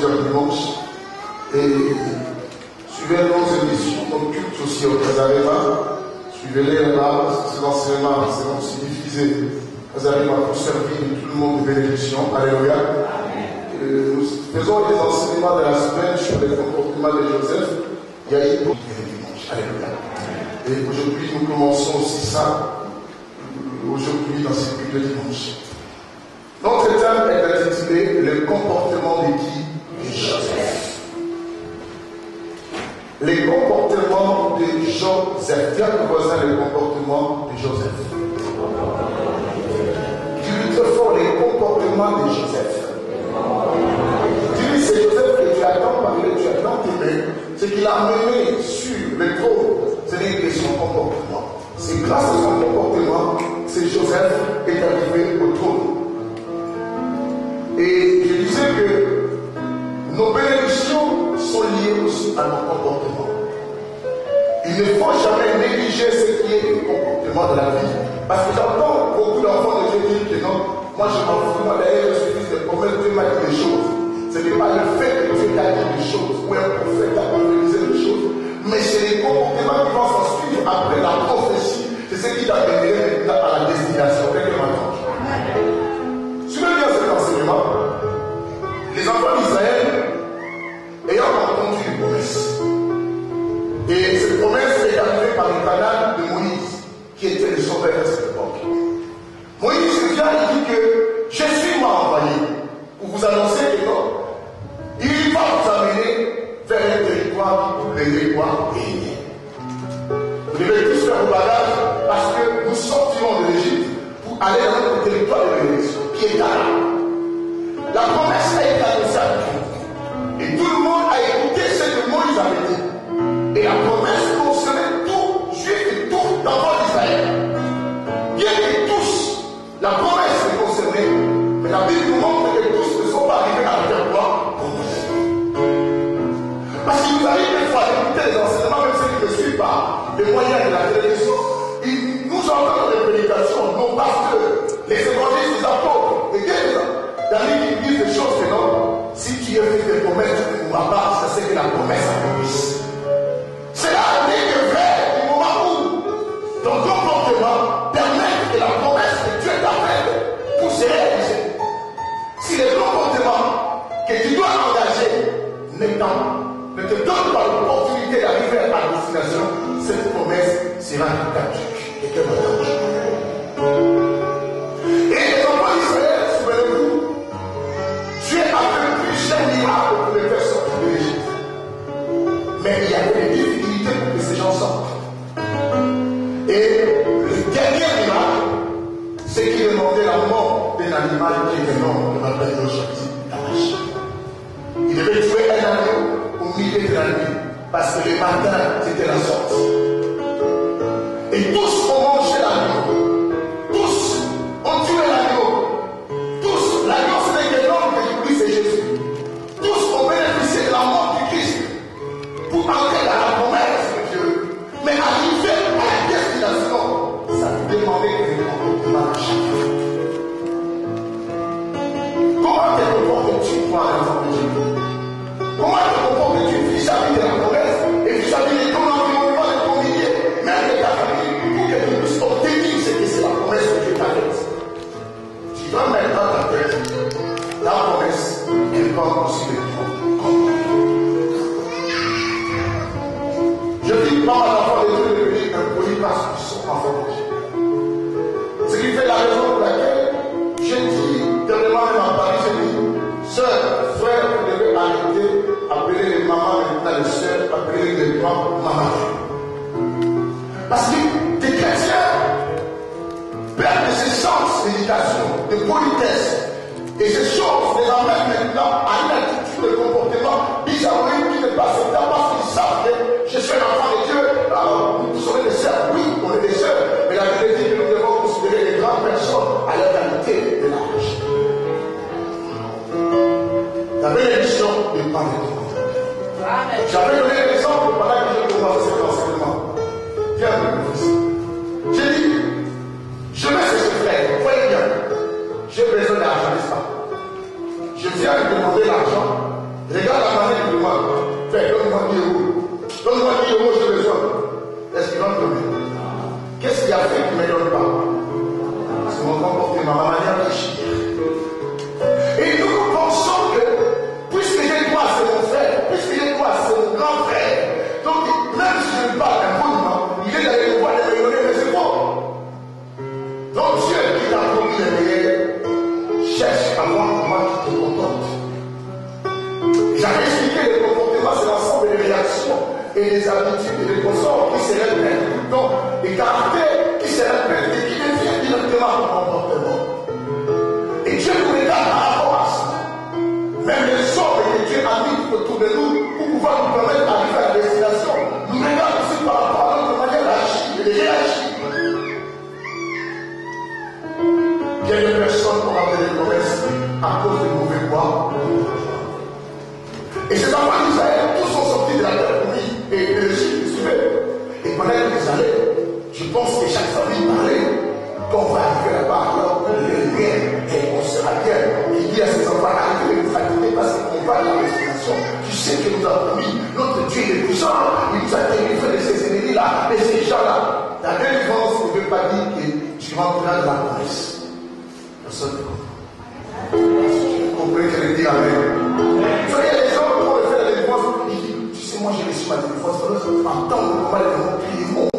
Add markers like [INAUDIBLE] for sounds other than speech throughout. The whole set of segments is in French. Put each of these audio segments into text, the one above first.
Plusieurs dimanches. Et suivez nos émissions, nos cultes aussi au Casarema. Suivez-les là, parce que c'est l'enseignement, c'est aussi diffusé. Casarema pour servir tout le monde de bénédiction. Alléluia. Euh, nous faisons des enseignements de la semaine sur les comportements de Joseph. Il y a une dimanche. Alléluia. Et aujourd'hui, nous commençons aussi ça, euh, aujourd'hui, dans ce culte de dimanche. Notre thème est intitulé Le comportement de qui Les comportements de Joseph. Tiens le voisin les comportements de Joseph. Dis-lui très fort les comportements de Joseph. Dis-lui c'est Joseph que tu as tant parlé, tu as tant aimé. Ce qu'il a mené sur le trône, ce n'est que son comportement. C'est grâce à son comportement que Joseph est arrivé au trône. Et je disais que nos bénédictions liées aussi à nos comportements. Il ne faut jamais négliger ce qui est le comportement de la vie. Parce que j'entends beaucoup d'enfants de Dieu dire que non, moi je m'en fous, moi d'ailleurs je suis fils de promesse, Dieu m'a des choses. Ce n'est pas le fait que Dieu t'a dit des choses, ou un prophète a prophétisé des choses, mais c'est les comportements qui vont s'en suivre après la prophétie. C'est ce qui t'a mené à la destination. Suivez bien cet enseignement? Les enfants d'Israël, ayant entendu promesse, et cette promesse est arrivée par le canal de Moïse, qui était le sauveur de cette époque. Moïse vient et dit que je suis moi envoyé pour vous annoncer que non, il va vous amener vers un territoire où vous verrez quoi régner. Vous devez tous faire vos bagages parce que nous sortirons de l'Égypte pour aller dans notre territoire de bénédiction, qui est là. La promesse a le monde a écouté ce que Moïse avait dit. Et la promesse concernait tout juif et tout d'enfants d'Israël. Bien que tous, la promesse est concernée, mais la Bible nous montre que tous ne sont pas arrivés à faire quoi Promesse. Parce qu'il nous arrive des fois d'écouter les enseignements, même ceux qui ne suivent pas les moyens de la télévision, ils nous entendent des prédications, non parce que les évangélistes, les apôtres, les qui disent des choses que non, si tu es fait des promesses, pourras pas, c'est que la promesse accomplisse. C'est du moment où ton comportement permet que la promesse que Dieu t'a faite pour se réaliser. Si le comportement que tu dois engager ne te donne pas l'opportunité d'arriver à la destination, cette promesse sera perdue. Et que parce que le matin, c'était politesse, et ces choses les amènent maintenant à une attitude de comportement bizarre qui ne passe pas parce qu'ils savent que je suis un enfant de Dieu, alors vous serez des sœurs, oui, on est des sœurs, mais la vérité que nous devons considérer les grandes personnes à leur qualité de l'âge. La bénédiction de toi. J'avais serait perdu. Donc, les caractères qui seraient perdus, qui deviennent directement ton comportement. Et Dieu nous regarde par rapport à ça. Même les hommes que Dieu a mis autour de nous pour pouvoir nous permettre d'arriver à la destination, nous regarde aussi par rapport à notre manière d'agir et de réagir. Bien des personnes ont amené des promesses à cause de mauvais bois. Et c'est pourquoi nous avons tous pense que chaque fois qu'il parlait, qu'on va arriver là-bas, alors le lien sera bien. Il dit à ses enfants, arrêtez de vous parce qu'on va à la. Tu sais que nous avons mis notre Dieu est puissant, il nous a délivré de ces ennemis-là, de ces gens-là. La délivrance ne veut pas dire que tu rentreras dans la paresse. Personne ne comprend. Vous pouvez que le les gens, quand on fait la délivrance, ils tu sais, moi j'ai reçu ma délivrance, en tant que combat, les gens,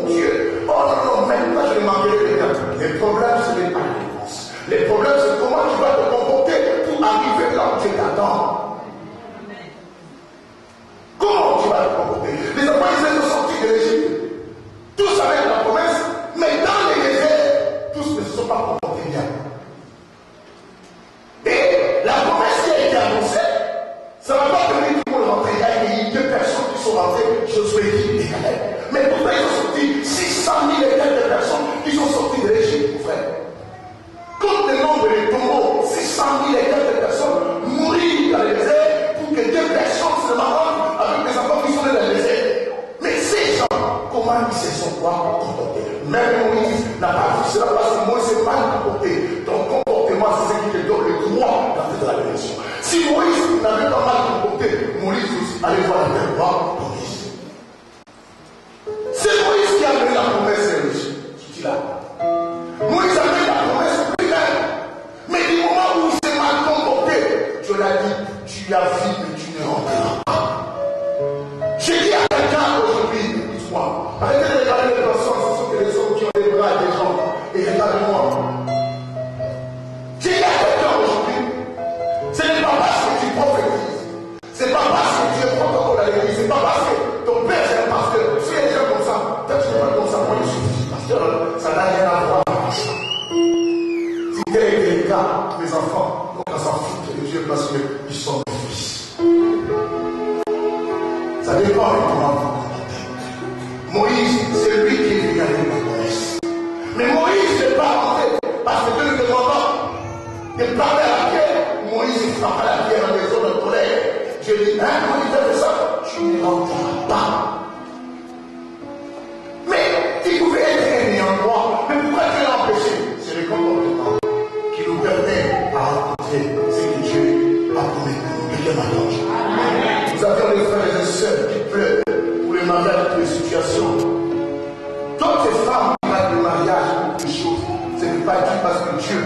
n'est pas dit parce que Dieu.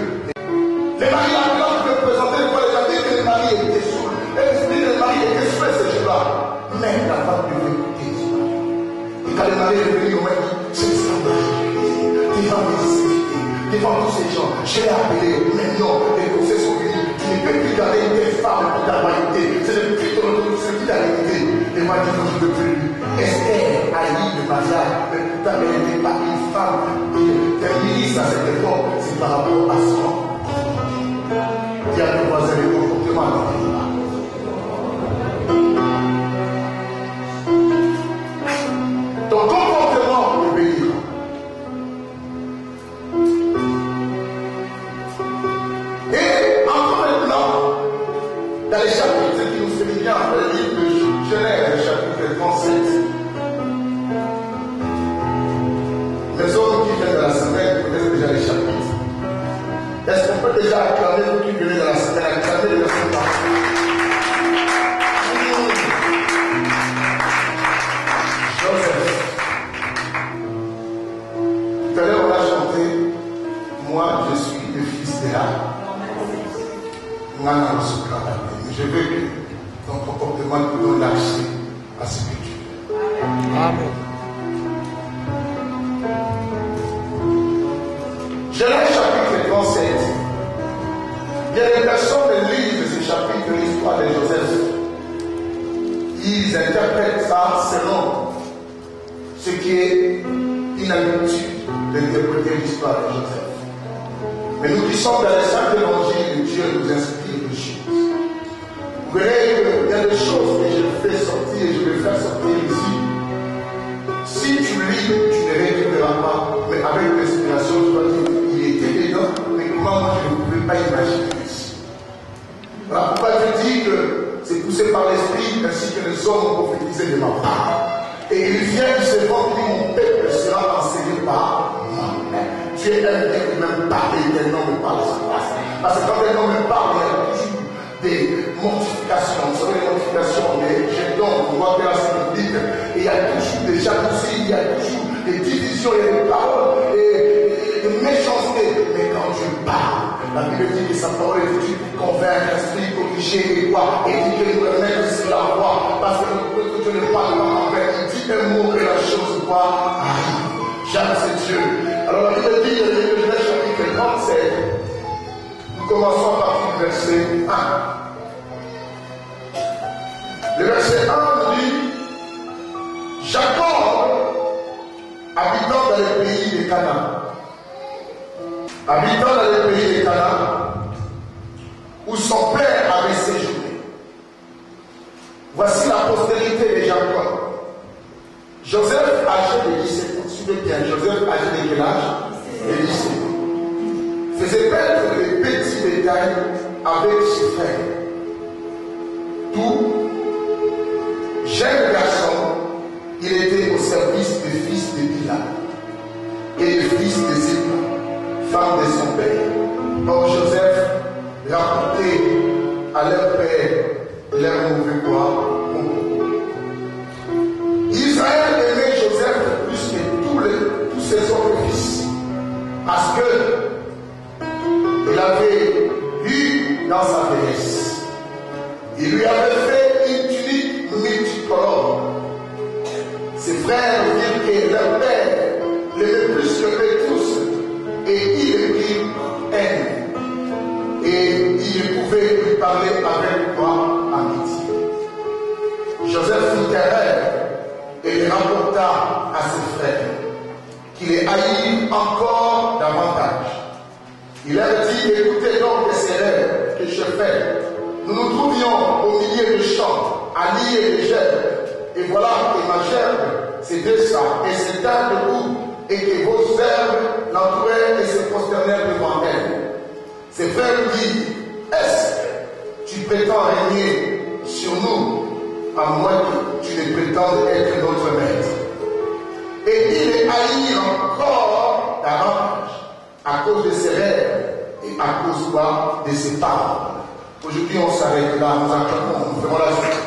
Les maris ambulantes que présentaient les fois les que les maris étaient saouls. Et l'esprit des maris était soufflé ce jour-là. Mais la femme devait écouter son mari. Et quand les le mari est revenu au mec, c'est son mari. Devant les sécurités, devant tous ces gens, j'ai appelé, mais non, les conseils sont venus. Tu ne peux plus garder des femmes pour ta vanité. C'est le plus de tous qui t'a évité. Et moi, je ne peux plus. Esther haï le mariage, mais pourtant elle n'était pas une femme. Féministe à cette époque, c'est par rapport à soi. Dis à ton voisin, le comportement peut déjà acclamer qui dans la acclamer les personnes partout. Joseph. Tout à l'heure, on a chanté Moi, je suis le fils de la. Ça selon ce qui est une habitude d'interpréter l'histoire de Joseph. Mais nous qui sommes dans les saints évangiles, Dieu nous inspire des choses. Vous verrez qu'il y a des choses que je fais sortir et je vais faire sortir ici. Si tu lis, tu ne récupéreras pas, mais avec l'inspiration, tu vas dire, il était dedans, mais comment moi je ne pouvais pas imaginer ici? Voilà pourquoi je dis que c'est poussé par l'esprit ainsi que les hommes ont prophétisé de ma part. Et il vient de se voir mon peuple sera enseigné par moi. Tu es un qui même parle et nom me parle sa place. Parce que quand un homme me parle, il y a toujours des mortifications. Vous savez, les mortifications, des jetons, que la symbolique, et il y a toujours des jalousies, il y a toujours des divisions, il y a des paroles et, des méchancetés. Mais quand Dieu parle, la Bible dit que sa parole est utile pour convaincre, instruire, corriger nous remettre sur la voie. Parce que Dieu ne parle pas envers, il dit un mot et la chose quoi arrive. J'aime c'est Dieu. Alors la Bible dit, le de Genèse chapitre 37, nous commençons partir du verset 1. Le verset 1 nous dit, Jacob, habitant dans les pays de Canaan, habitant dans les pays de Où son père avait séjourné. Voici la postérité de Jacob. Joseph, âgé de 17 ans, suivez bien, Joseph, âgé de quel âge? De 17 ans. Faisait perdre les petits détails avec ses frères. Tout jeune garçon, il était au service des fils de Bila et des fils de Zilpa, de son père. Or Joseph rapportait à leur père leur mauvais quoi Israël aimait Joseph plus que tous, les, ses autres fils. Parce que il avait eu dans sa vieillesse. Il lui avait fait une tunique multicolore. Ses frères dirent que leur père l'aimait plus que tous. Et il les prit haine. Et il pouvait lui parler avec quoi amitié. Joseph fit et il rapporta à ses frères qu'il les haït encore davantage. Il leur dit, écoutez donc les erreurs que je fais. Nous nous trouvions au milieu de champs, à lier les gerbes. Et voilà que ma gerbe, c'était ça, et c'est un debout, et que vos herbes l'entouraient et se prosternèrent devant elle. Ses frères lui disent, est-ce que tu prétends régner sur nous, à moins que tu ne prétendes être notre maître? Et il les haït encore davantage à cause de ses rêves et à cause de ses paroles. Aujourd'hui, on s'arrête là, nous acclamons, nous ferons la suite.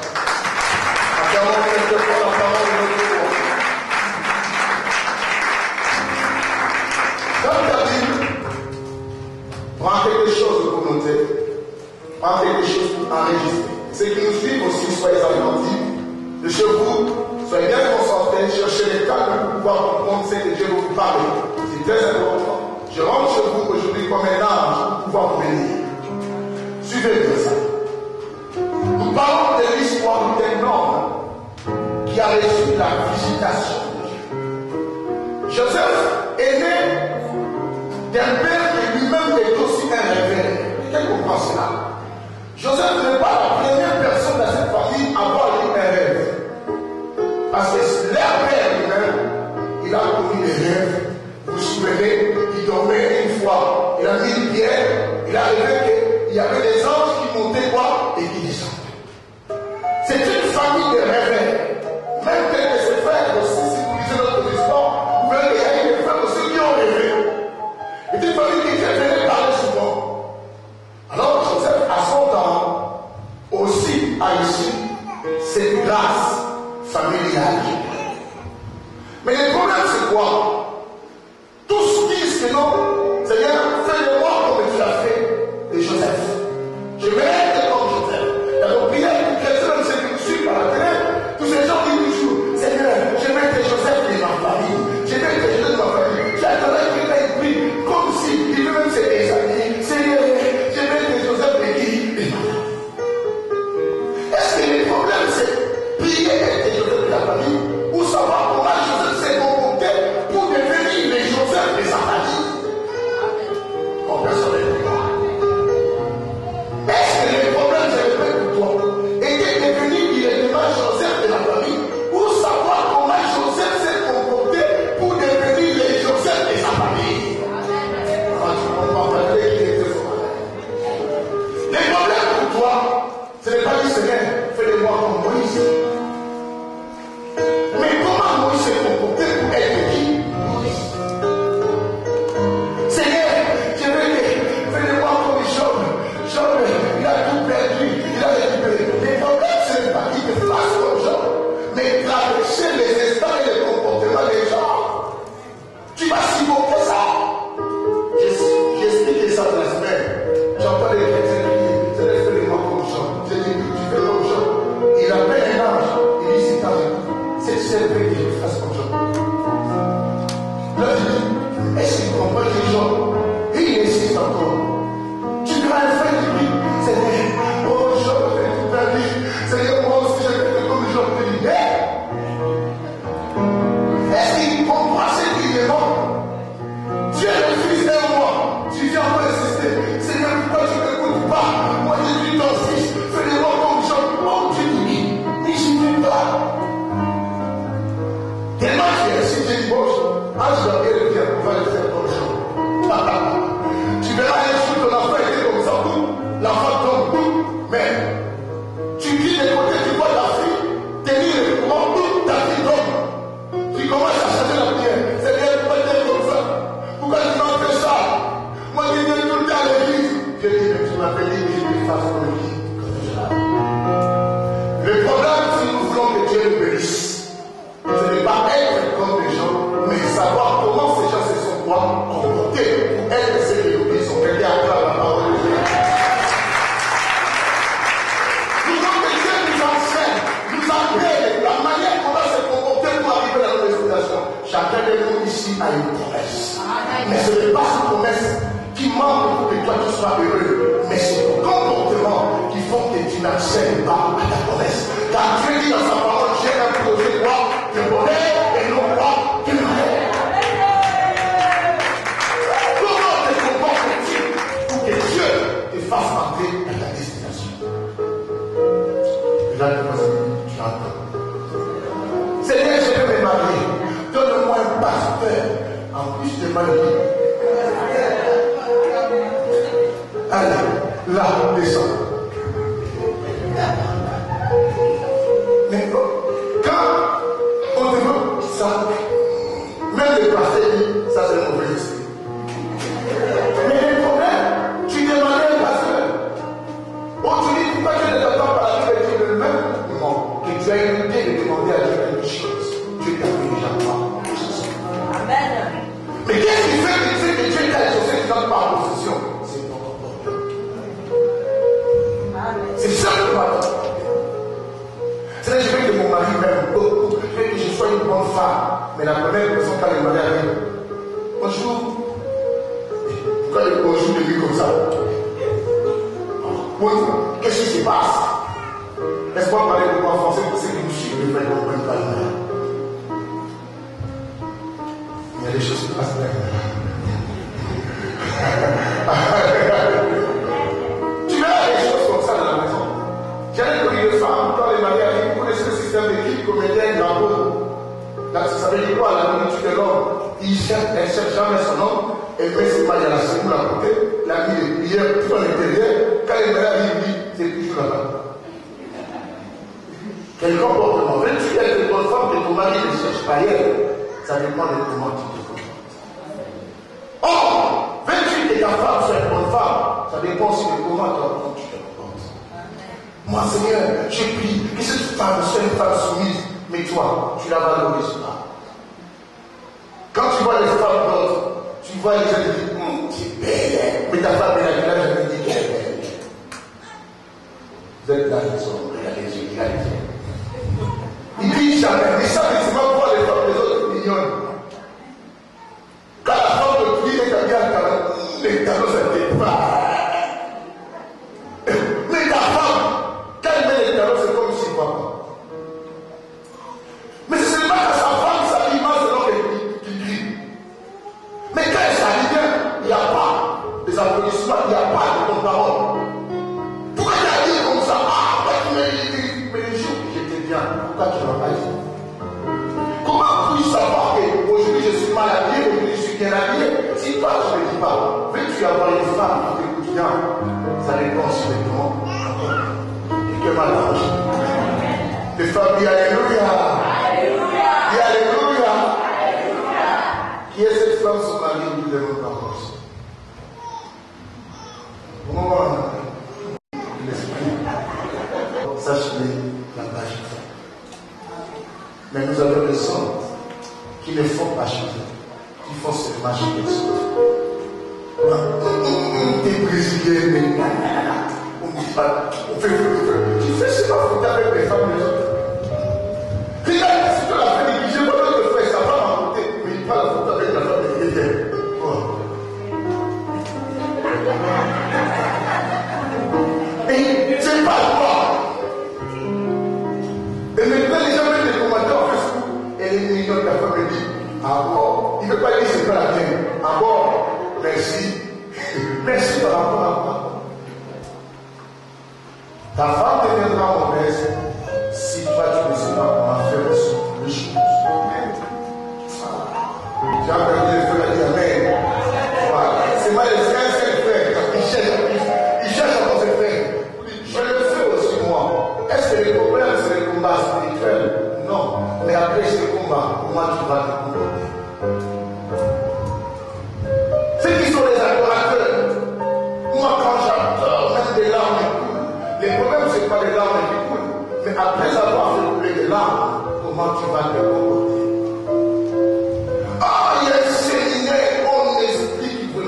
Prends quelque chose pour enregistrer. Ceux qui nous suivent aussi, soyez attentifs. De chez vous, soyez bien concentrés, cherchez les calmes pour pouvoir comprendre ce que Dieu vous parler. C'est très important. Je rentre chez vous aujourd'hui comme un ange pour pouvoir vous bénir. Suivez bien ça. Nous parlons de l'histoire d'un homme qui a reçu la visitation de Dieu. Joseph est né d'un père qui lui-même est aussi un révérend. Quelqu'un comprend cela? Joseph n'est pas la première personne dans cette famille à avoir eu un rêve. Parce que leur père lui-même, il a connu des rêves. Vous vous souvenez, il dormait une fois, il a mis une pierre, il a rêvé qu'il y avait des anges qui montaient quoi Mais le problème, c'est quoi? Tous disent que non, Seigneur, fais-le-moi comme tu l'as fait de Joseph. Je vais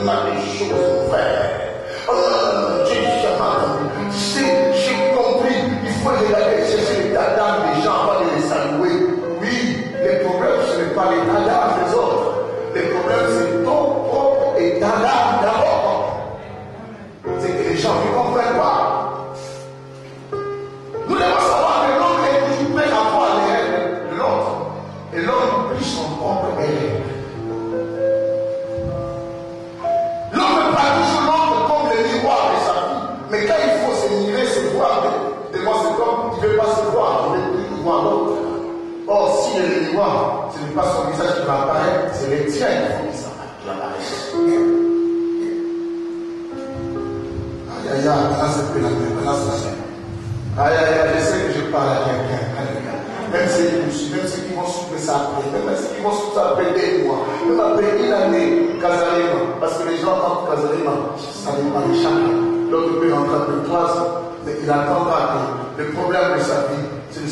bloody Sure.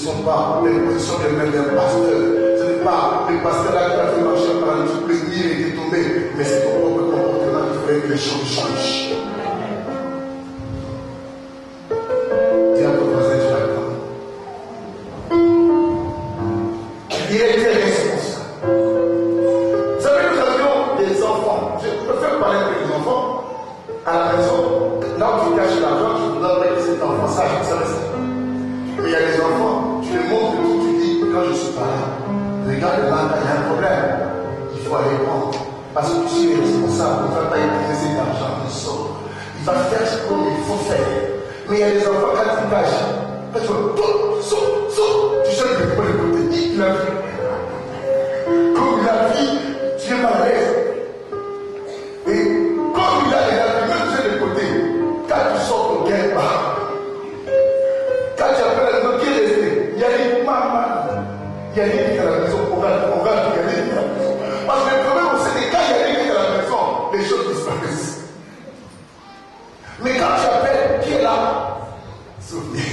sont pas pour les positions de même d'un pasteur. Ce n'est pas le pasteur là qui a fait marcher par le tout le est tombé, mais c'est ton propre comportement qui ferait que les choses changent. Mais quand tu appelles Dieu là, souvenez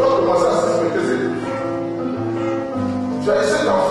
dois commencer à suspecter ces Tu as essayé d'en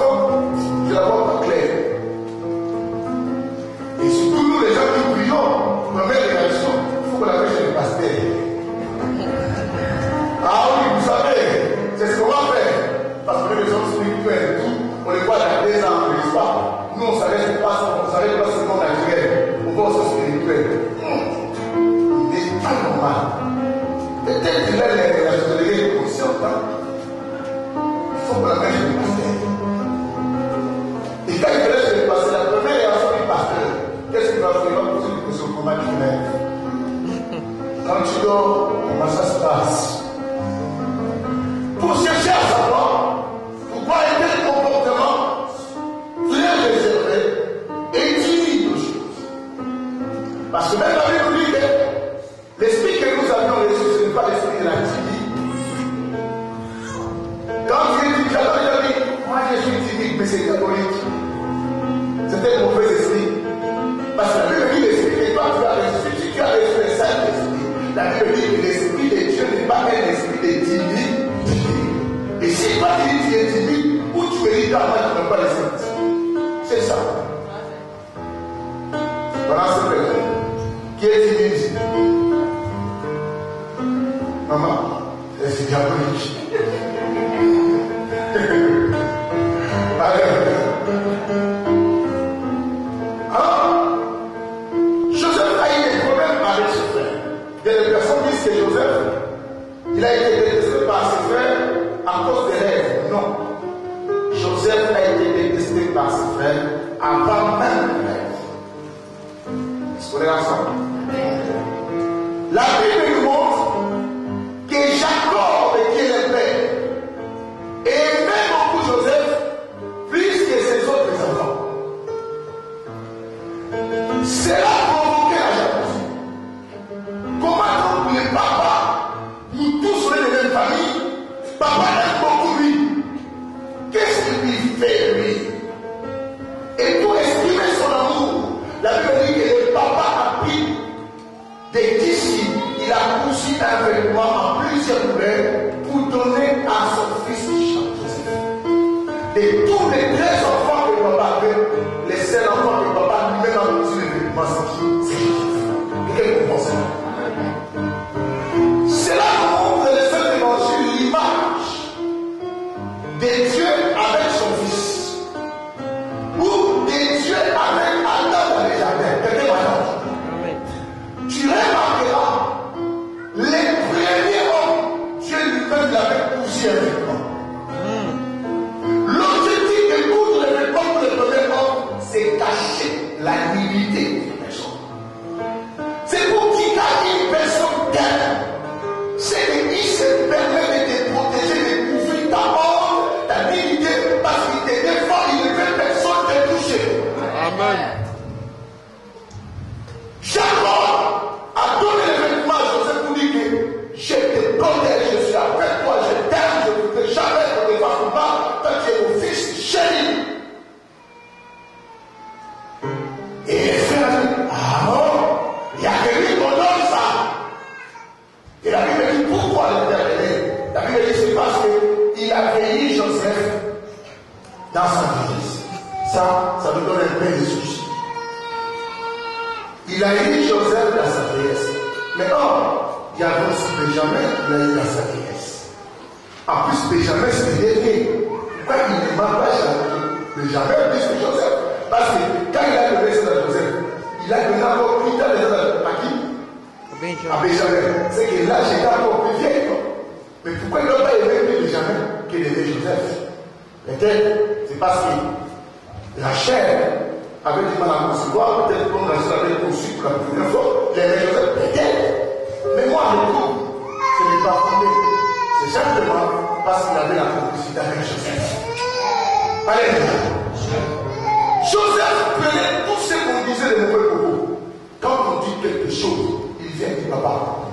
Diga, no.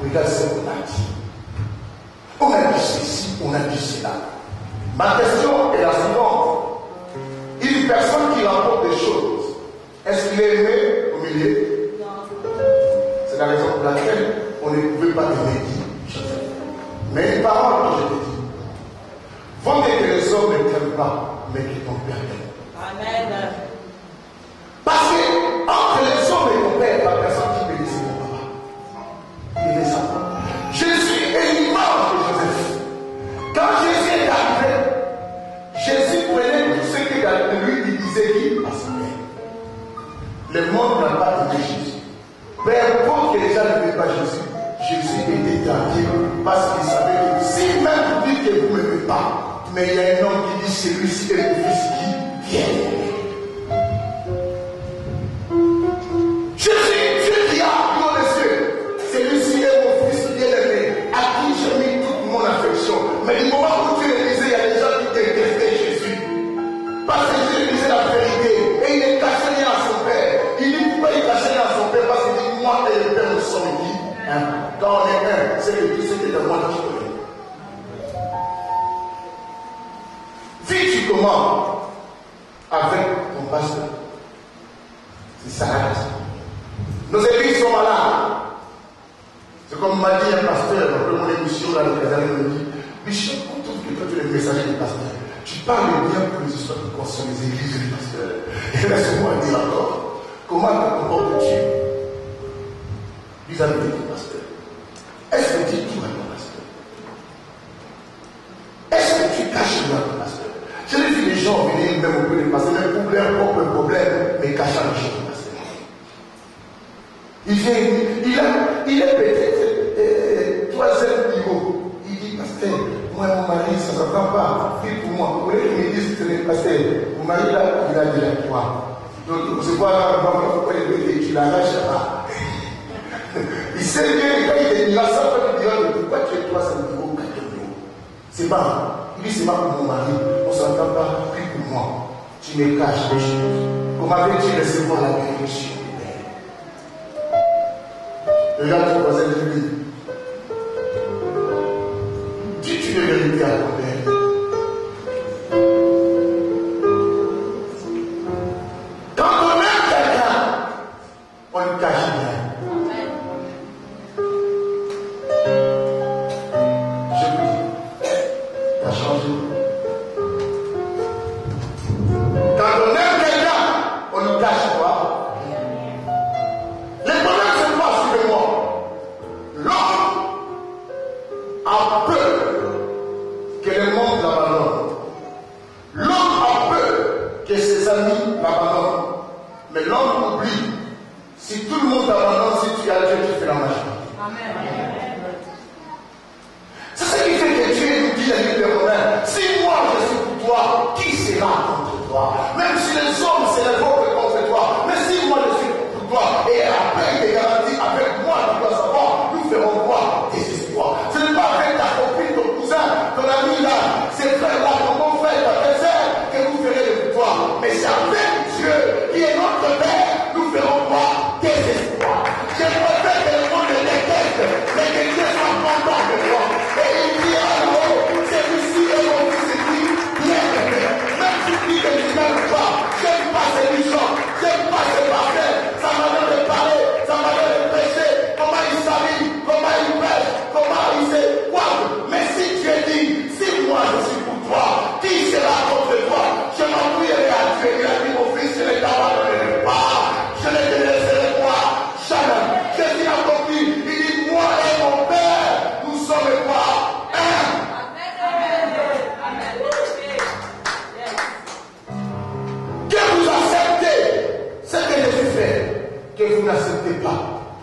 because et. Il sait bien, il est là, ça dire pourquoi tu es toi, ça me vaut C'est pas, il c'est pas pour mon mari, on ne s'entend pas, puis pour moi. Tu me caches les choses. Comment veux-tu recevoir la bénédiction Regarde ton voisin de lui. Dis-tu de vérité à toi?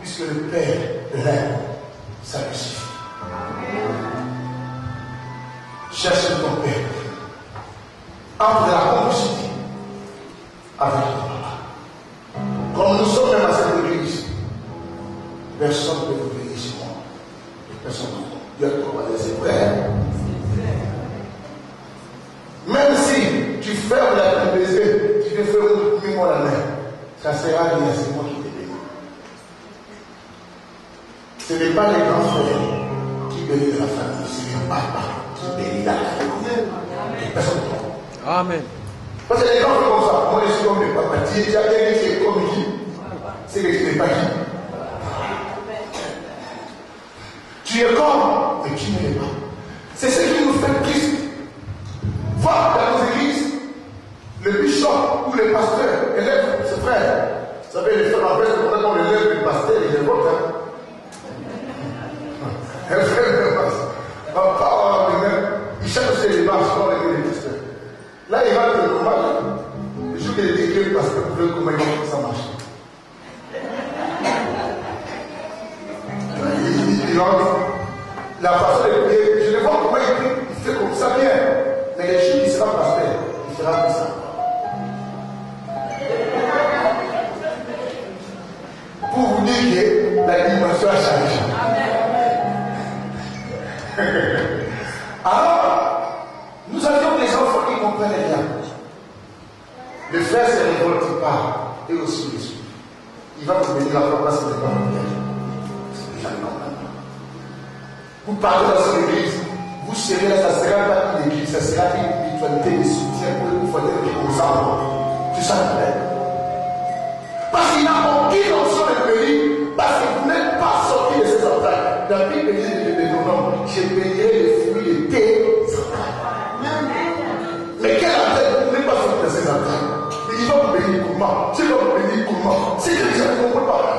Puisque le Père l'aime, ça lui suffit. Cherche ton Père. Entre la complicité avec ton papa. Comme nous sommes même à cette église, personne ne peut nous venir ici moi. Personne ne. Dieu te c'est vrai. Même si tu fermes la baiser, tu te fais mets-moi la main. Ça sera rien, c'est moi qui te bénis. Ce n'est pas les grands frères qui bénissent la famille, c'est le papa qui bénit la famille. Personne ne Amen. Parce que les gens font comme ça. Moi, je suis comme le papa. Tu as bien dit, c'est comme qui C'est que tu n'es pas qui. Tu es comme, mais tu ne l'es pas. C'est ce qui nous fait Christ. Voir dans nos églises, le bishop ou le pasteur élève ses frères. Vous savez, les frères en fait, c'est quand on élève le pasteur, il est vote. Hein. Pas lui-même, il cherche ses démarches pour les pasteurs. Là, il va te combattre. Le jour qu'il est écrit, le pasteur pouvait comment ça marche. Il, il, entre. La façon de prier, je ne vois comment il prie, il fait comme ça bien. Mais les jours, il sera pasteur, il sera comme ça. pour vous dire que la dimension a changé. [LAUGHS] Alors, nous avions des enfants qui comprenaient bien. Le frère se révolte pas, et aussi le suivre. Il va vous bénir la foi parce qu'il n'est pas déjà normal. Vous parlez dans cette église, vous serez là, ça sera pas une église, ça sera une mutualité de soutien pour que vous soyez ensemble. Tu sais, parce qu'il n'a aucune option de pays, parce que Payé les fruits de tes. Mais quel entraille Vous n'êtes pas sorti de ces entrailles. Il va comment Tu vas vous bénir comment Si je ne comprends pas,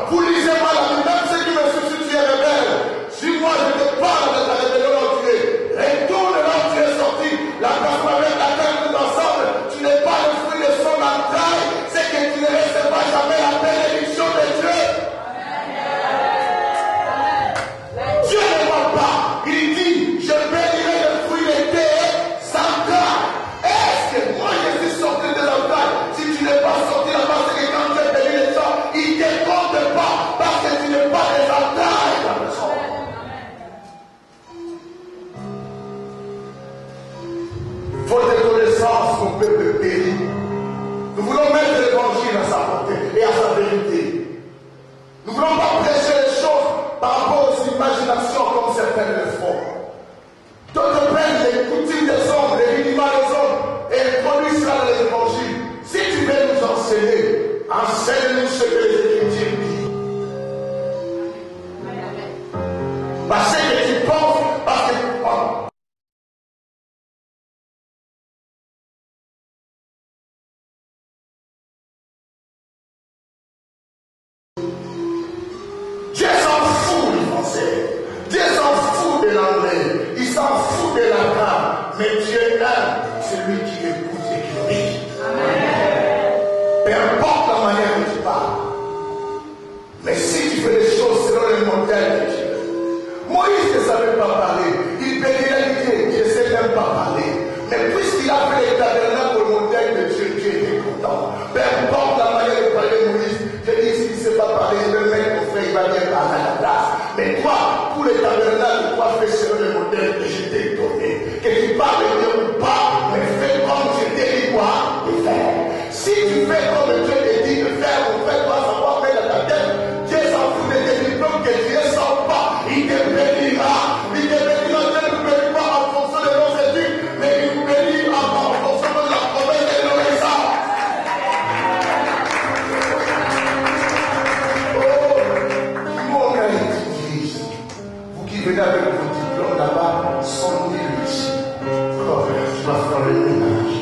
là-bas, sont nuls ici. Oh, tu vas faire le ménage.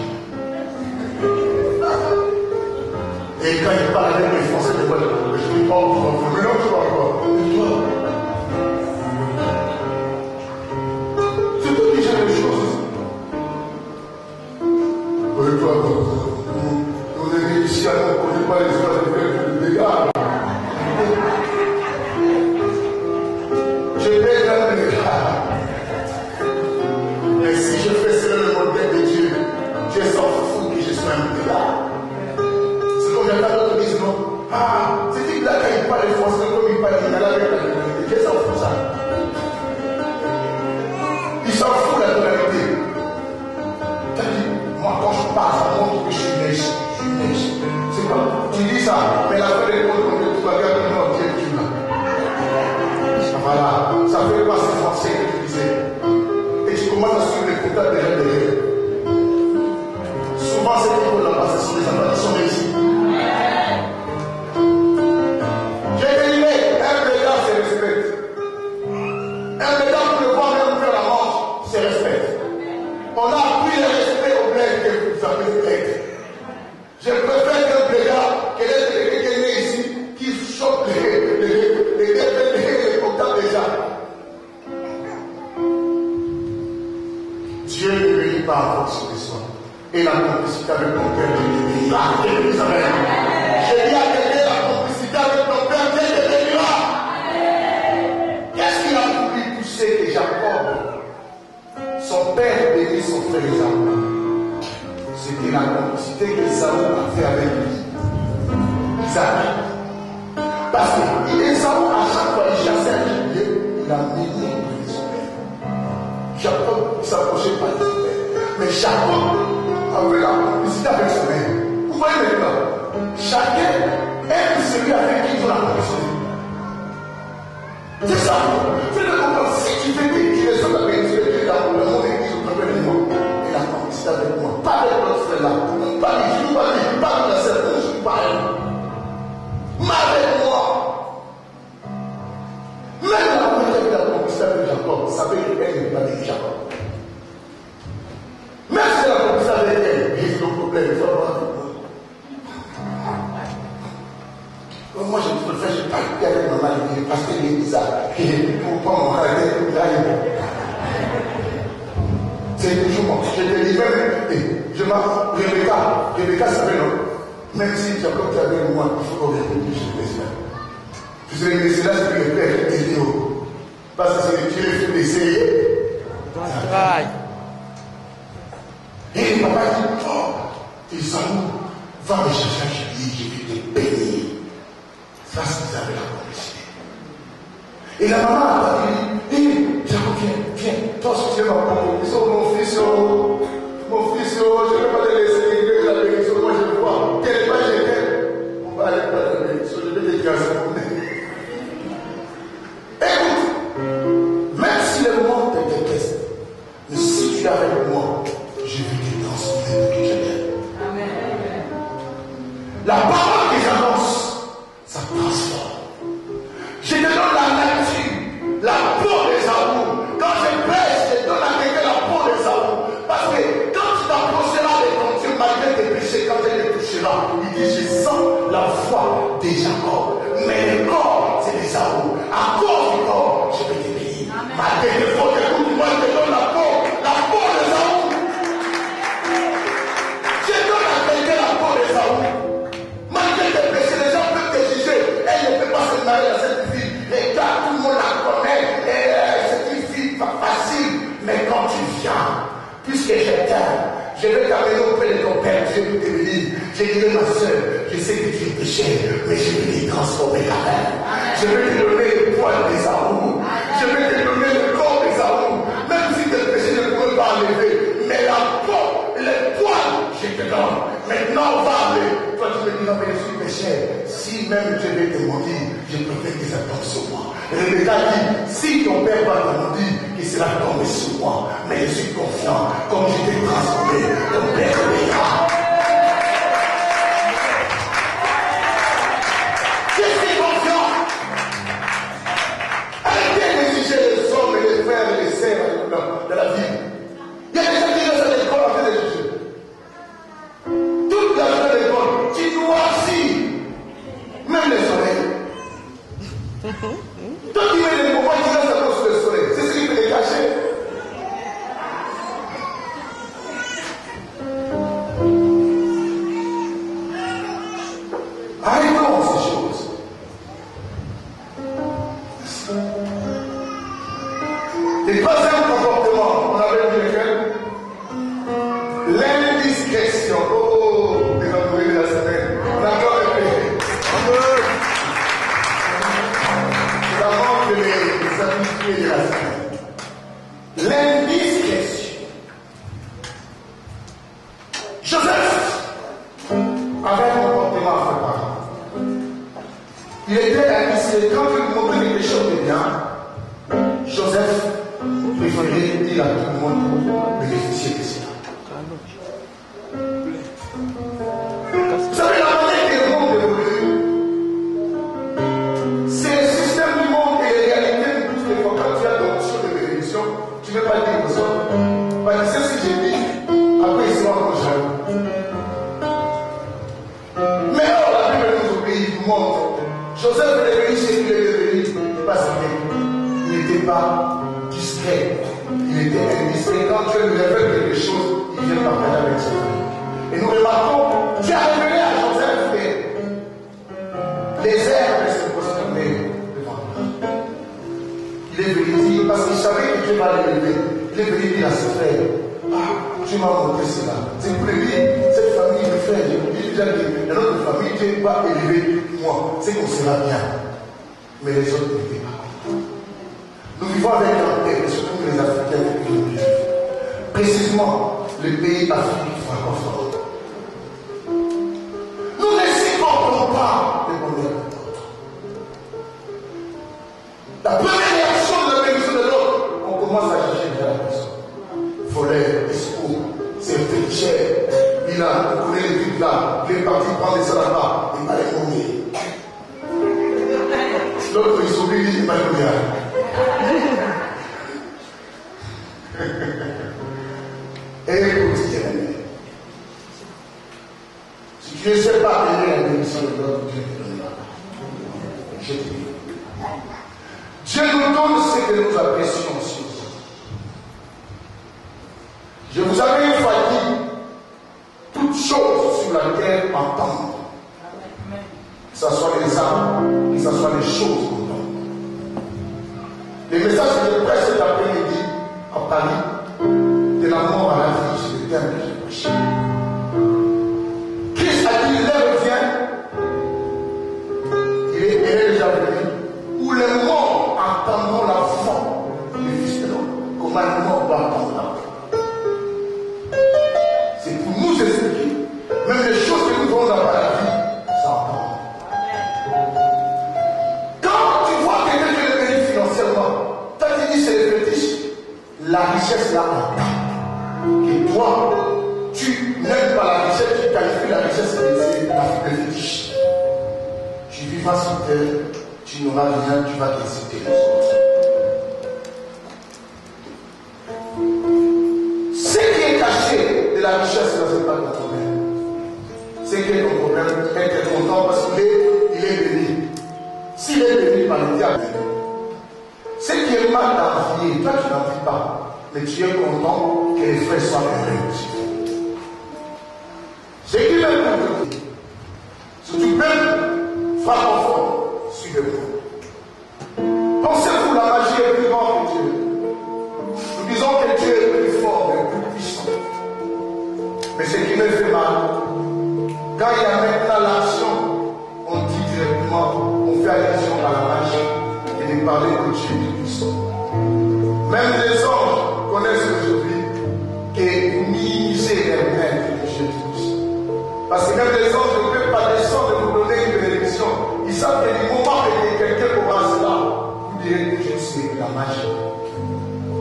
Et quand il parle avec les Français, de quoi je ne dis pas où tu vas Maintenant, va aller. Toi, tu me dis, non, mais je suis péché. Si même je vais te mentir, je préfère que ça tombe sur moi. Et le Rebecca dit, si ton père va te il sera tombé sur moi. Mais je suis confiant, comme je t'ai transformé, ton père payera. Dieu va élever moi, c'est qu'on sera bien. Mais les autres ne vivent pas. Nous vivons avec l'antenne, surtout les Africains qui nous vivent. Précisément, le pays africain francophone. Nous ne supportons pas le bonheur de l'autre. La première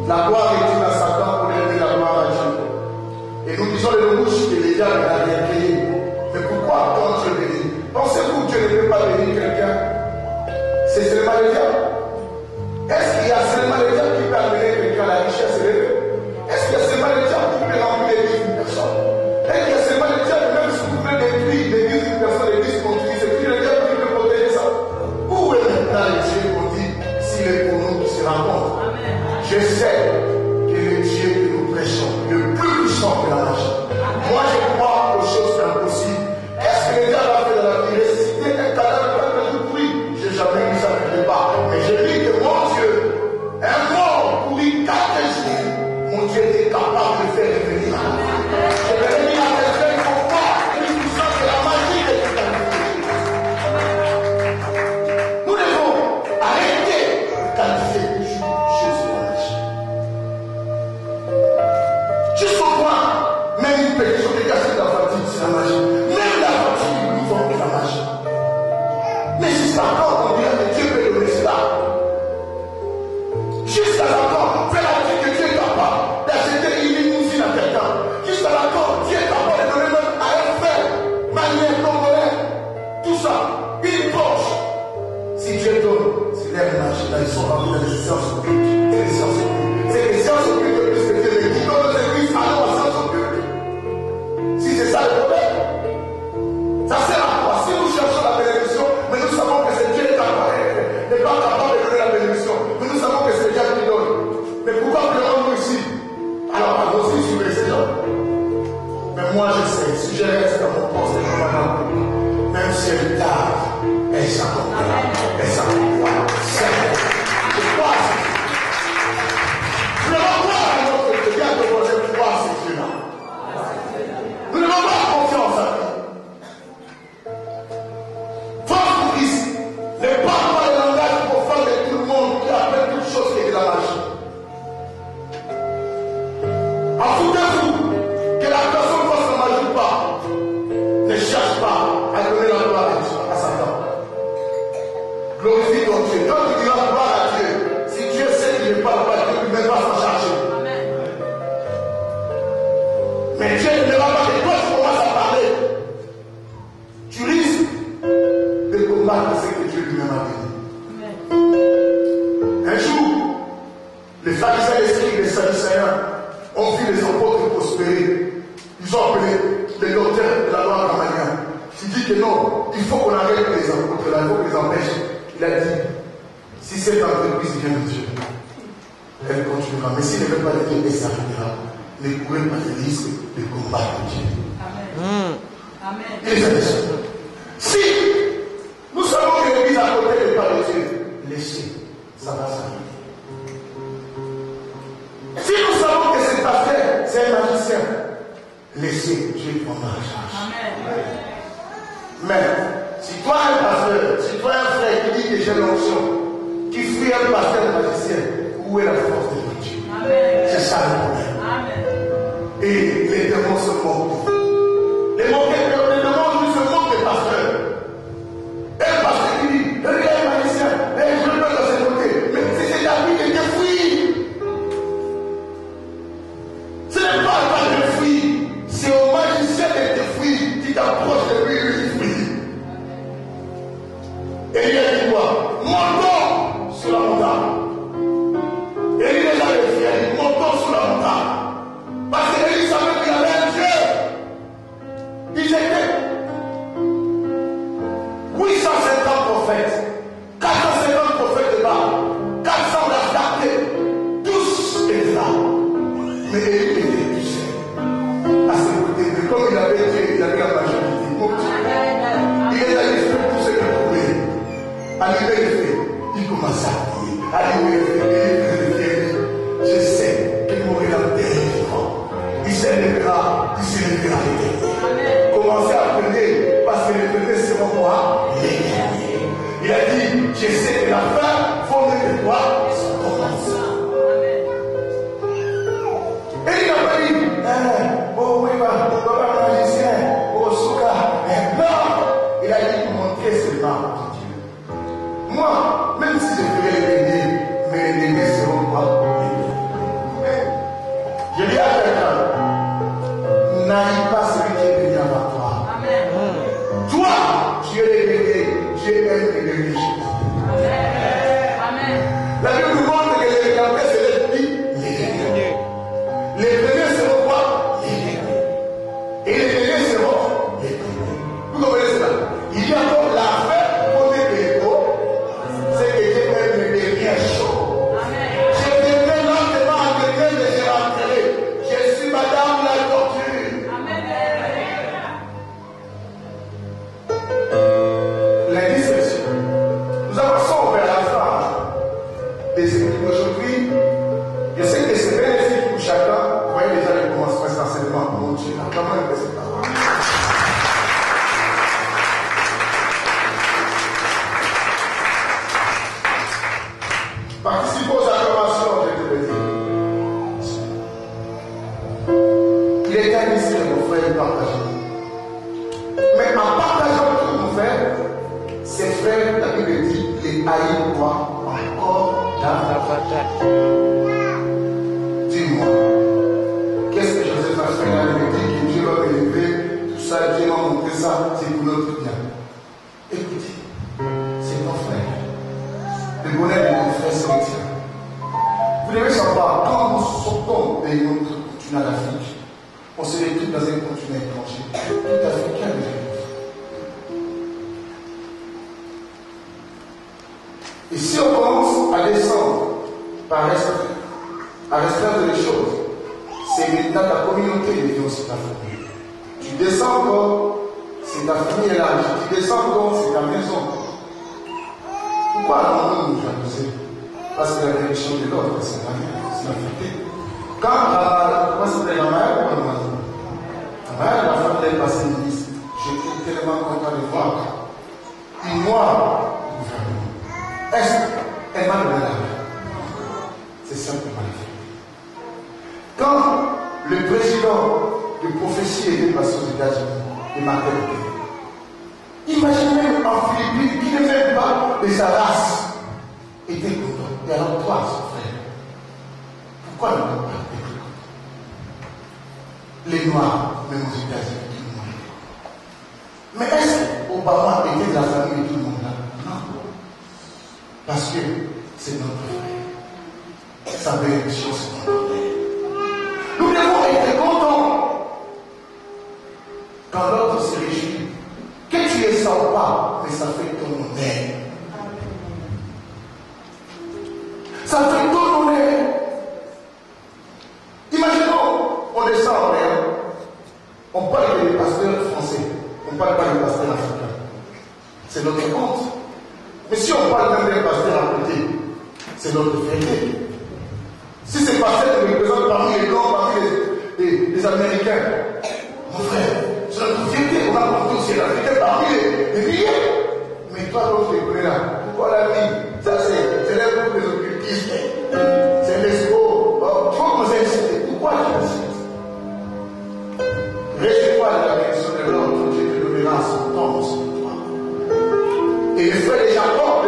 La gloire est une à Satan pour élever la gloire à Dieu. Et nous disons les louanges que les diables a bien payé. Mais pourquoi quand Dieu bénit? Pensez-vous que Dieu ne peut pas bénir quelqu'un? C'est seulement les diables. Est-ce qu'il y a seulement les diables just said parce qu'il Dieu va élever, tout ça, Dieu m'a montré ça, c'est pour notre bien. Écoutez, c'est ton frère. Le bonheur de ton frère sortir. Vous devez savoir, quand nous sortons des notre continent d'Afrique, on se retrouve dans un continent étranger. Tout Africain Et si on commence à descendre, et dans ta communauté de Dieu, c'est ta famille. Tu descends encore, c'est ta famille là. Tu descends encore, c'est ta maison. Pourquoi allons-nous nous jalouser Parce que la direction de l'autre, c'est la euh, mère, c'est la fête. Quand la, quand c'était la mère, on m'a dit, la mère, la femme, elle passait, elle dit, je suis tellement content de voir une moi, est-ce qu'elle m'a donné la mère C'est simple. Quand le président de prophétie passé aux États-Unis, il m'a Imaginez en Philippines qui ne fait pas de sa race était content. Et alors toi, son frère, pourquoi ne pas être content Les Noirs, même aux États-Unis, tout le monde. Mais est-ce qu'Obama était de la famille de tout le monde là? Non. Parce que c'est notre frère. Sa bénédiction, c'est notre frère. Quand l'autre se réjouit. Que tu es sans pas, mais ça fait ton honneur. Ça fait ton honneur. Imaginons, on descend en mer, on parle des pasteurs français, on ne parle pas des pasteurs africains. C'est notre compte. Mais si on parle même des pasteurs à côté, c'est notre fierté. Si ces pasteurs nous représentent parmi les blancs, parmi les- les Américains, les, les milliers. Mais toi, l'autre, tu connais là. Pourquoi la vie? Ça, c'est les groupes des occultistes. C'est l'esco. Oh, faut nous inciter. Pourquoi tu incites Réjouis-toi de la bénédiction de l'autre. Dieu te donnera son temps sur toi. Et les frères de Jacob,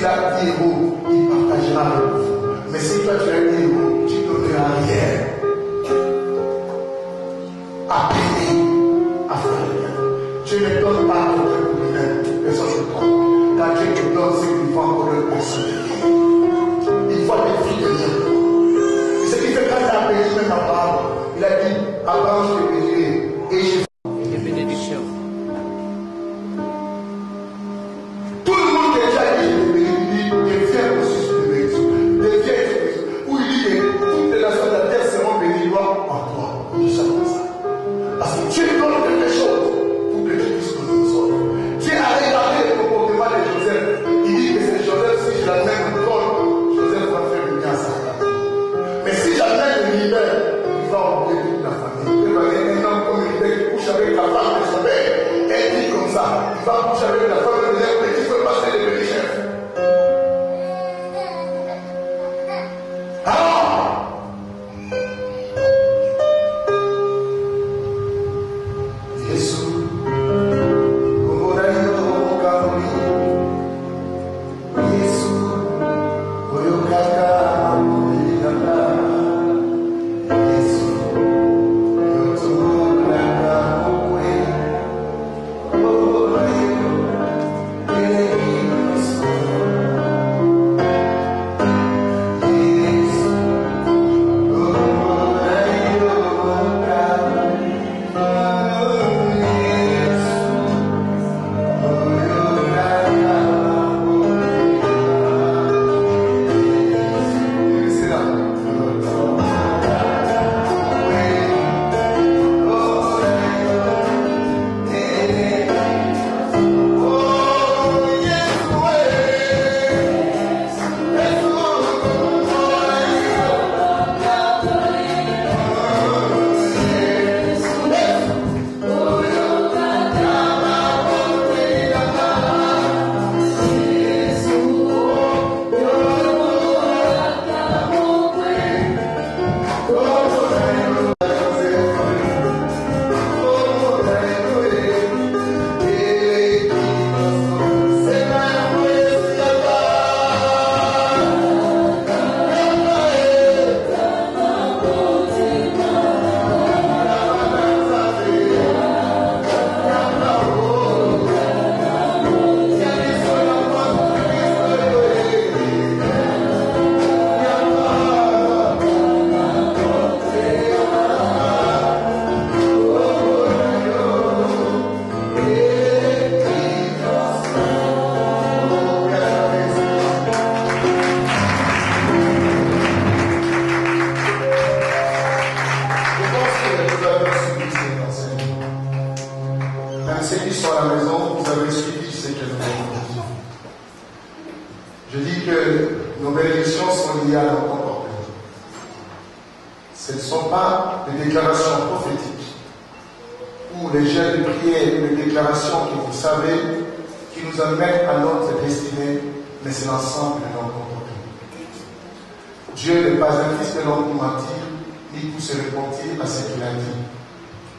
s'il a dit il partagera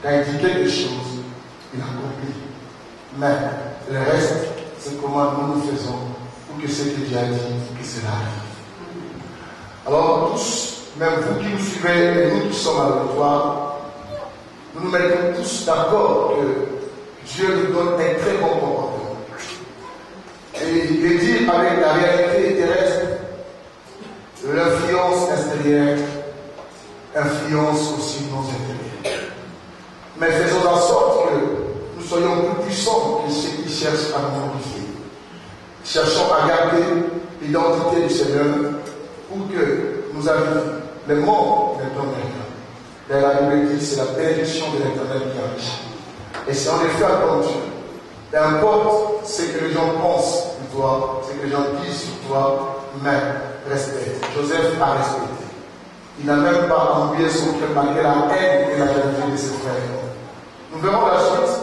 Quand il dit quelque chose, il accomplit. Mais le reste, c'est comment nous nous faisons pour que ce que Dieu a dit, que cela arrive. Alors tous, même vous qui nous suivez et nous qui sommes à l'auditoire, nous nous mettons tous d'accord que Dieu nous donne un très bon comportement. Et il dit avec la réalité terrestre, l'influence extérieure influence aussi nos intérieurs. Mais faisons en sorte que nous soyons plus puissants que ceux qui cherchent à nous modifier. Cherchons à garder l'identité du Seigneur pour que nous arrivions le monde n'est pas Dans la Bible dit c'est la bénédiction de l'éternel qui enrichit. Et c'est en effet Dieu. Peu importe ce que les gens pensent de toi, ce que les gens disent sur toi, mais respecte. Joseph a respecté. Il n'a même pas ennuyé son cœur malgré la haine et la jalousie de ses frères. Nous verrons la suite.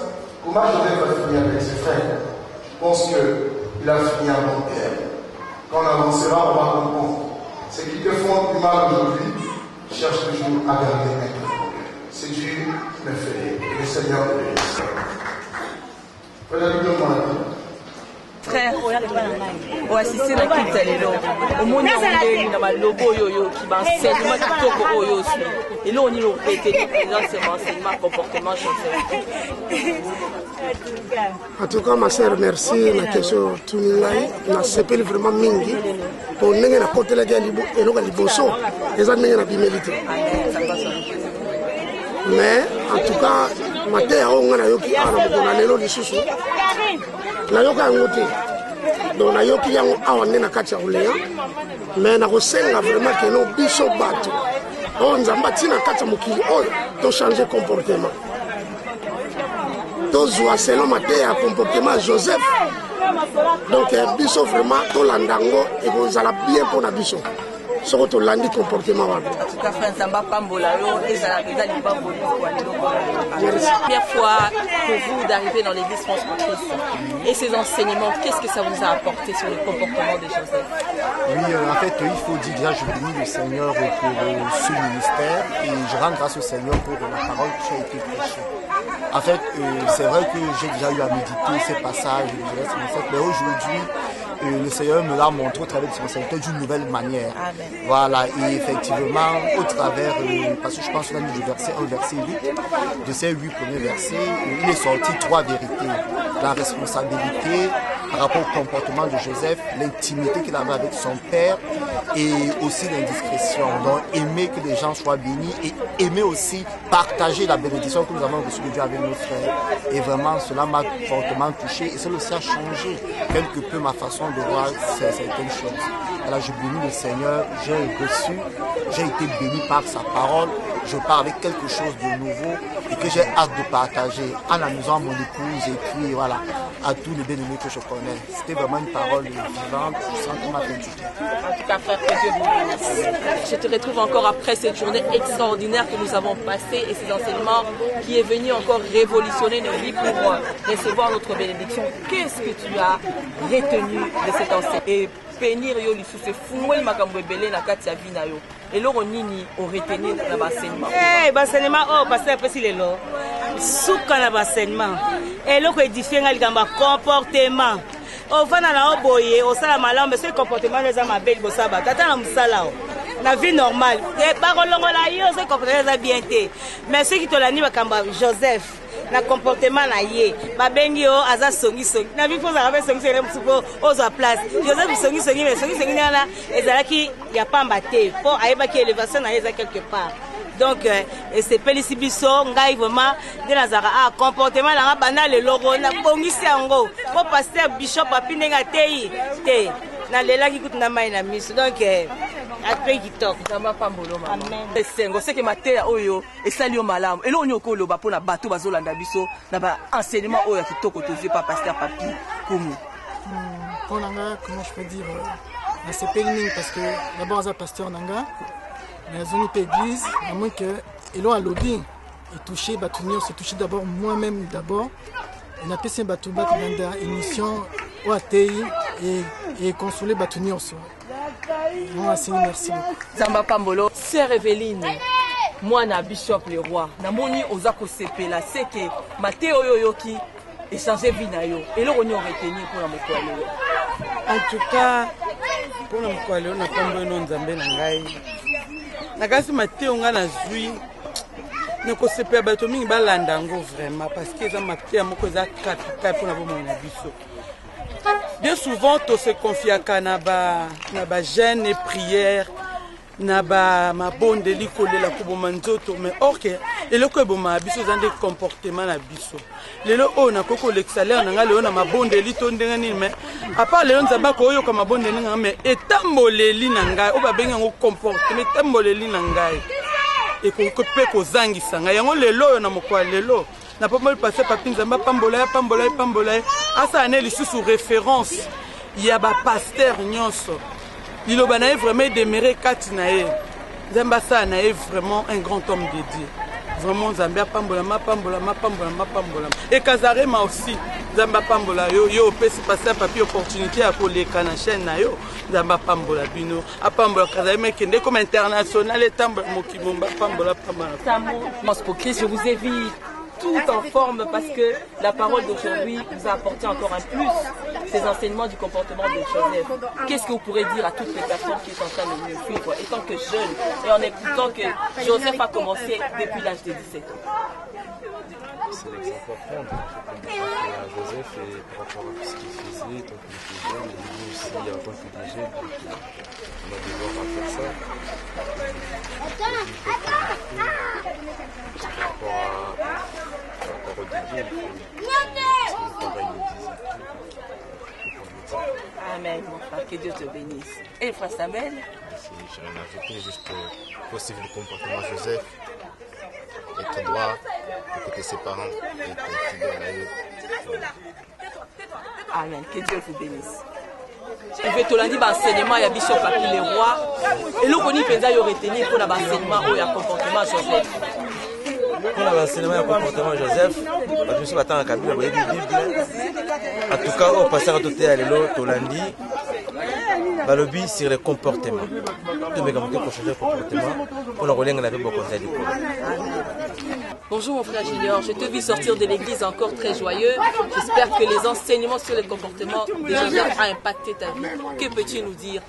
Comment Joseph va finir avec ses frères? Je pense qu'il a fini à bon terme. Quand on avancera, on va comprendre. Ceux qui te font du mal aujourd'hui cherchent toujours à garder un. C'est Dieu qui me fait. Et le Seigneur me bénisse. Frère. Oasiste na kita lelo omoni ondeni na balobo oyo oyoki baenseignement kitoko oyo osui eloko nini opeteli présence ya enseignement comportement En tout cas, ma sœur, merci. Na question tuni ngai nasepeli vraiment mingi. Po ndenge nakotelaki eloko ya liboso eza ndenge nabimeli te mais en tout cas mateya oyo ngai nayoki awa na mokolo na lelo lisusu. Nayoka yango te. Donc nayoki yango awa nde na kati ya koleya mais nakosenga vraiment keno biso bato. Oyo nzambe atina kati ya mokili oyo tochange comportement. Tozwa selon mateya ya comportement ya joseph. Donc biso vraiment tolanda yango ekozala bien mpo na biso soko tolandi comportement wana première fois pour vous d'arriver dans l'église transformatrice et ces enseignements qu'est-ce que ça vous a apporté sur le comportement de Joseph? Oui euh, en fait il faut dire déjà je bénis le Seigneur pour euh, ce ministère et je rends grâce au Seigneur pour la parole qui a été prêchée. En fait euh, c'est vrai que j'ai déjà eu à méditer ces passages mais aujourd'hui et le Seigneur me l'a montré au travers de son Seigneur d'une nouvelle manière. Amen. Voilà, et effectivement, au travers, euh, parce que je pense qu'on a mis du verset 1, verset 8, de ces huit premiers versets, il est sorti trois vérités. La responsabilité par rapport au comportement de Joseph, l'intimité qu'il avait avec son père et aussi l'indiscrétion. Donc aimer que les gens soient bénis et aimer aussi partager la bénédiction que nous avons reçue de Dieu avec nos frères. Et vraiment, cela m'a fortement touché et cela aussi a changé quelque peu ma façon de voir certaines choses. Alors je bénis le Seigneur, j'ai reçu, j'ai été béni par sa parole, je pars avec quelque chose de nouveau et que j'ai hâte de partager en amusant mon épouse et puis voilà, à tous les bien-aimés que je connais. C'était vraiment une parole vivante, sens qu'on m'a fait. Je te retrouve encore après cette journée extraordinaire que nous avons passée et ces enseignements qui est venu encore révolutionner nos vies pour euh, recevoir notre bénédiction. Qu'est-ce que tu as retenu de cet enseignement et pénir yo lisusu efungweli makambo ebele na kati eloko nini oretenir na baenseignement hey, baenseignement oyo oh, paster apesi lelo. Suka na baenseignement eloko edifie nga likambo ya comportement. Ovanda na yo boye osala malamu soki comportement no eza mabe liboso ya bato ata na mosala o na vie normale. Bakolongola yo soki comportement eza bien te. Mais soki tolandi makambo ya joseph na comportement na ye. Babengi yo aza songisongi. Na vie mpo ozalaka mpe songisongi mosu mpo ozwa place. Joseph songisongi me songisongi nde wana ezalaki ya pamba te. Mpo ayebaki élévation na ye eza quelque part. Donc esepelisi biso ngai vraiment nde nazalaka. Ah comportement nanga banda leloko nabongisi yango. Mpo paster bishop api ndenge ateyi. Te nalelaki kutu na mai na miso. Donc apres kitoko nzambe apambolo mama. Esengo seke mateya oyo esali yo malamu. Eloko nini okoloba mpona bato bazolanda biso na baenseignement oyo ya kitoko tozwi pa paster papi kumu mpo na nga comment je peux dire euh, nasepeli mingi parce que d'abord aza pasteur na nga mais azongi mpe église namoi ke elo alobi etouche bato nyonso etouche d'abord moi-même d'abord. Napesi bato bakolanda émission oyo atei ekonsole bato nyonso mo asengi merci nzambe apambolo sœur eveline mwana bishop le roi namoni oza kosepela seke mateya oyo oyoki echange vi na yo. Eloko nini oretenir mpona mokolo ya lelo? En tout cas mpona mokolo lelo nakombo eno nzambe na ngai. Nakasi mateo ngai nazwi nakosepela bato mingi balanda yango vraiment parce que eza mateya moko eza capital mpona bomoi na biso bien souvent tose confiaka na bagene prière na bamabondeli kolela koboma nzoto. Mais or ke eloko ebomaka biso eza nde comportement na biso. Lelo oyo nakoki kolekisa lere na ngai lelo na mabondeli to ndenge nini. Mais apart lelo nzambe akoyoka mabondeli na ngai mais etamboleli na ngai oyo babengi yango comportement etamboleli na ngai ekoki mpe kozangisa ngai. Yango lelo oyo na mokolo lelo na pamboli pase papi nzambe apambola ye apambola ye apambola ye asala ne lisusu référence. Ya bapaster nyonso. Liloba na ye vraiment edemere kati na ye. Nzambe asala na ye vraiment un grand homme de dieu. Vraiment nzambe apambolama apambolama apambolama apambolama ekazarema aussi. Nzambe apambola yo yo opesi paster papi opportunité ya koleka na chaîne na yo. Nzambe apambola bino. Apambola kazarema ekende comme international etambola mokili momba apambola apambola Chris, je vous vu tout en forme parce que la parole d'aujourd'hui nous a apporté encore un plus ces enseignements du comportement de Joseph. Qu'est-ce que vous pourrez dire à toutes les personnes qui sont en train de nous suivre, étant que jeunes et en écoutant que Joseph a commencé depuis l'âge de 17 ans c'est l'exemple à prendre. à Joseph et par rapport à ce qu'il faisait, tant qu'il était jeune, et nous aussi jeune, on a devoir faire ça par rapport au dédié, il faut, c'est pareil, Amen, mon frère, que Dieu te bénisse. Et frère Samuel? J'ai rien à ajouter, juste suivre le comportement de Joseph, être droit, écouter ses parents, être fidèle à eux. Amen. Que Dieu vous bénisse. eve tolandi baenseignement ya bishop papi le roi eloko nini mpenza yo retenir mpona baenseignement oyo ya comportement joseph mpona baenseignement ya comportement joseph. Bato biso batangaka bible boyebi bible cas oyo pasaka toteya lelo tolandi balobi sur le comportement. Tomeka moke kochange comportement mpona kolengana mpe bokonzi ya likolo Bonjour mon frère Junior, je te vis sortir de l'église encore très joyeux. J'espère que les enseignements sur le comportement de Joseph ont impacté ta vie. Que peux-tu nous dire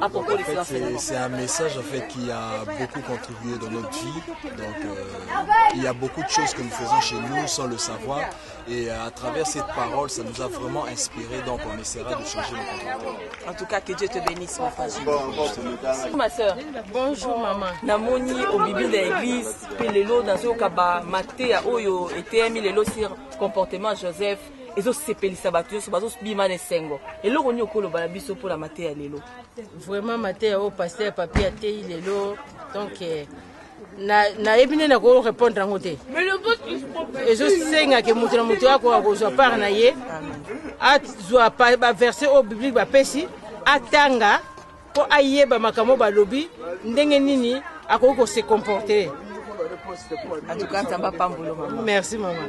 à propos de ces enseignements C'est un message en fait qui a beaucoup contribué dans notre vie. Donc euh, il y a beaucoup de choses que nous faisons chez nous sans le savoir. Et à travers cette parole, ça nous a vraiment inspiré. Donc on essaiera de changer le comportement. En tout cas, que Dieu te bénisse, mon frère. Bonjour, ma soeur. bonjour mama namoni obibi na église mpe lelo nazoyoka bamateya oyo eteyami lelo sur comportement joseph ezosepelisa bato nyonso bazobima na esengo. Eloko nini okoloba na biso mpona mateya lelo? Vraiment mateya oyo paster papi atei lelo. Donc na- nayebi nde nakorépondre yango te? Ezosengaka moto na moto akoka kozwa part na ye. Azwa baverse oyo biblike bapesi atanga mpo ayeba makambo balobi ndenge nini akoki kose comporte atuka nzambe apambolo mama merci mama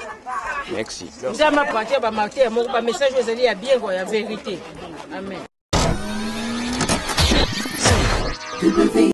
merci. Vérité. Amen